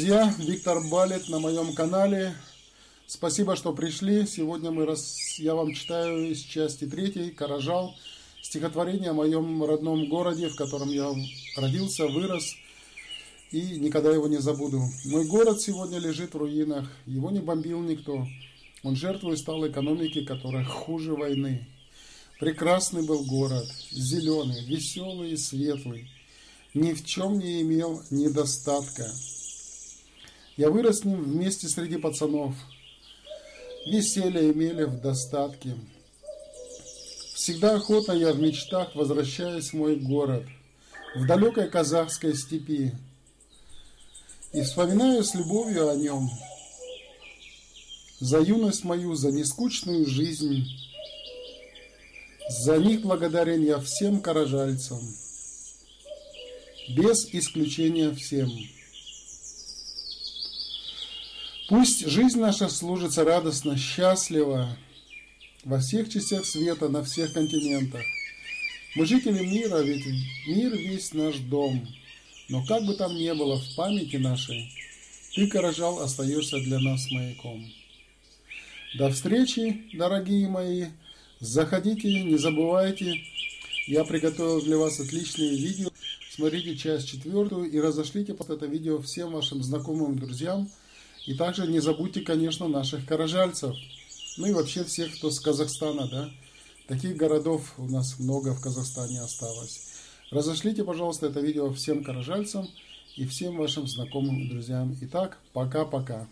Друзья, Виктор Балет на моем канале. Спасибо, что пришли. Сегодня мы рас... я вам читаю из части третьей «Каражал» стихотворение о моем родном городе, в котором я родился, вырос и никогда его не забуду. Мой город сегодня лежит в руинах, его не бомбил никто. Он жертвой стал экономике, которая хуже войны. Прекрасный был город, зеленый, веселый и светлый, ни в чем не имел недостатка. Я вырос с ним вместе среди пацанов, веселье имели в достатке. Всегда охотно я в мечтах возвращаюсь в мой город, в далекой казахской степи, и вспоминаю с любовью о нем, за юность мою, за нескучную жизнь, за них благодарен я всем каражальцам, без исключения всем. Пусть жизнь наша служится радостно, счастливо, во всех частях света, на всех континентах. Мы жители мира, ведь мир весь наш дом. Но как бы там ни было в памяти нашей, ты, Каражал, остаешься для нас маяком. До встречи, дорогие мои. Заходите, не забывайте. Я приготовил для вас отличные видео. Смотрите часть четвертую и разошлите под это видео всем вашим знакомым друзьям. И также не забудьте, конечно, наших каражальцев. Ну и вообще всех, кто с Казахстана, да. Таких городов у нас много в Казахстане осталось. Разошлите, пожалуйста, это видео всем каражальцам и всем вашим знакомым и друзьям. Итак, пока-пока.